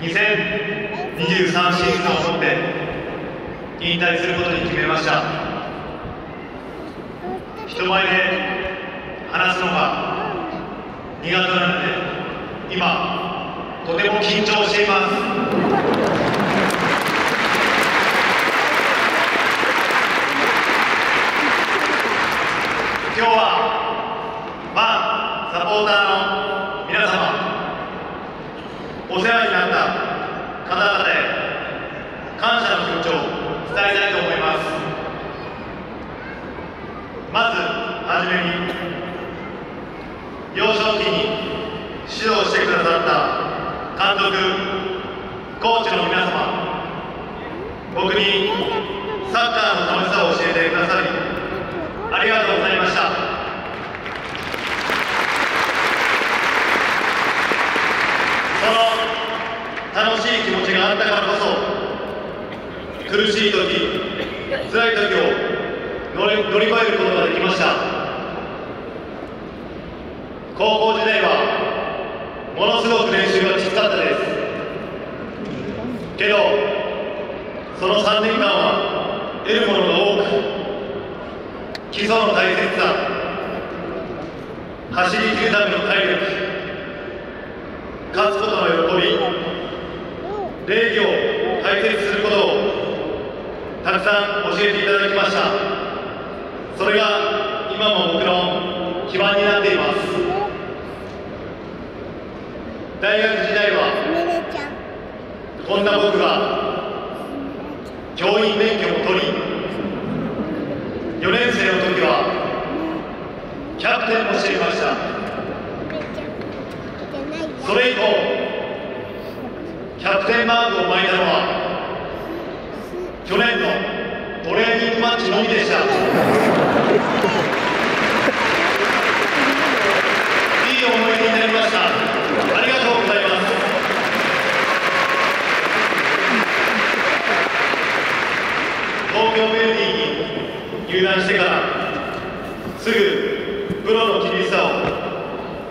2023シーズンをもって引退することに決めました。人前で話すのが苦手なので今とても緊張しています。今日はファンサポーターのお世話になった方々へ感謝の気持ちを伝えたいと思います。まずはじめに幼少期に指導してくださった監督コーチの皆様僕にサッカーの楽しさを教えてくださりありがとうございましたその楽しい気持ちあったからこそ苦しい時辛い時を乗り乗り越えることができました。高校時代はものすごく練習がきつかったです。けどその3年間は得るものが多く基礎の大切さ走り切るための体力勝つことの喜び礼儀を大切にすることをたくさん教えていただきました。それが今も僕の基盤になっています。大学時代はこんな僕が教員免許を取り4年生の時はキャプテンもしていました。それ以降キャプテンマークを巻いたのは去年のトレーニングマッチのみでした。いい思い出になりました。ありがとうございます。東京ベルディに入団してからすぐプロの厳しさを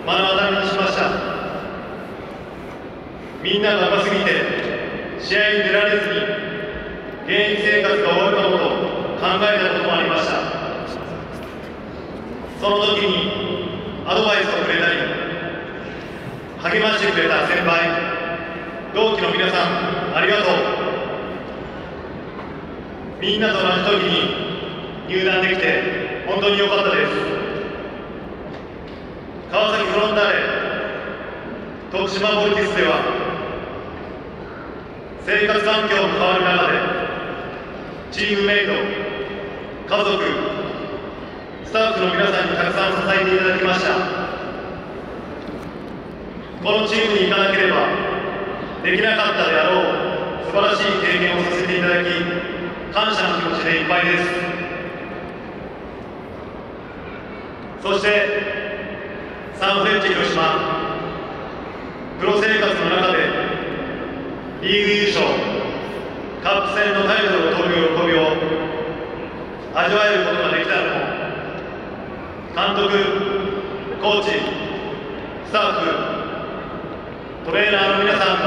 目の当たりにしましたみんなが甘すぎて試合に出られずに現役生活が終わるかもと考えたこともありました。その時にアドバイスをくれたり励ましてくれた先輩同期の皆さんありがとう。みんなと同じ時に入団できて本当に良かったです。川崎フロンターレ徳島ボルティスでは生活環境の変わる中でチームメイト家族スタッフの皆さんにたくさん支えていただきました。このチームに行かなければできなかったであろう素晴らしい経験をさせていただき感謝の気持ちでいっぱいです。そしてサンフレッチェ広島。プロ生活の中でリーグ優勝カップ戦のタイトルを取る喜びを味わえることができたのも監督コーチスタッフトレーナーの皆さんが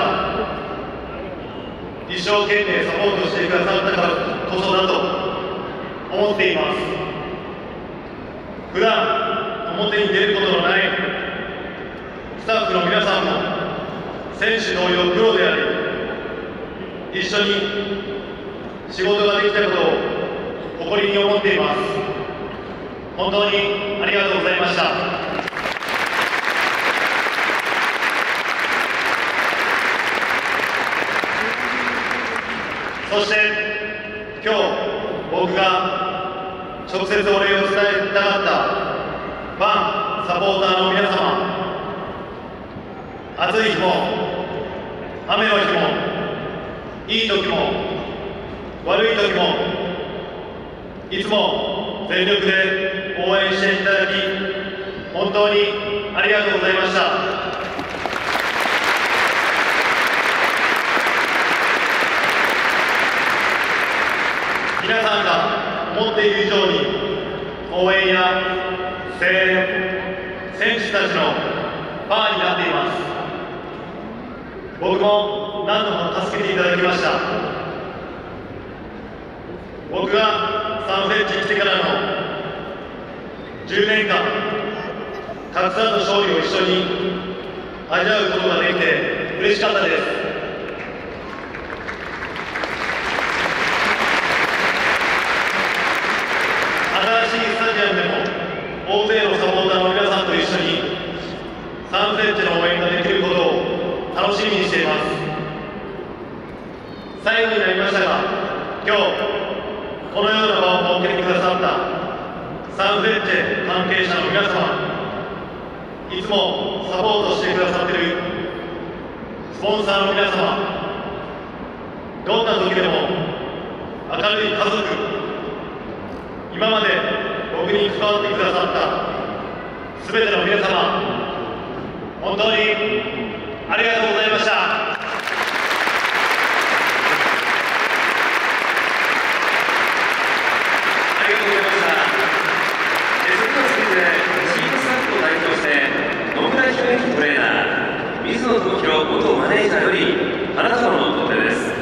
一生懸命サポートしてくださったからこそだと思っています。普段表に出ることのないスタッフの皆さんも選手同様プロであり一緒に仕事ができたことを誇りに思っています。本当にありがとうございました。そして今日僕が直接お礼を伝えたかったファンサポーターの皆様暑い日も雨の日もいい時も悪い時もいつも全力で応援していただき本当にありがとうございました。皆さんが思っている以上に応援や声援選手たちのパワーになっています。僕も何度も助けていただきました。僕がサンフレッチェ来てからの10年間たくさんの勝利を一緒に味わうことができて嬉しかったです。新しいスタジアムでも大勢のサポーターの皆さんと一緒にサンフレッチェの応援ができることを楽しみにしています。最後になりましたが今日このような場を設けてくださったサンフレッチェ関係者の皆様いつもサポートしてくださっているスポンサーの皆様どんな時でも明るい家族今まで僕に関わってくださった全ての皆様本当にありがとうございましたありがとうございましたえそれでは続いてチームスタッフを代表して野村博之トレーナー水野智弘元マネージャーより花束のお手です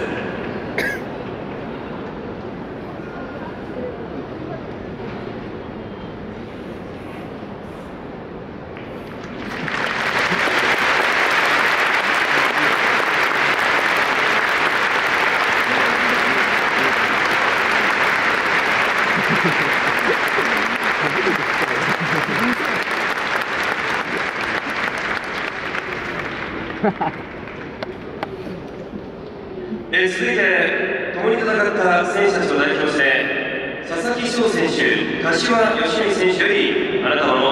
えー続いて共に戦った選手たちを代表して佐々木翔選手柏義美選手よりあなたの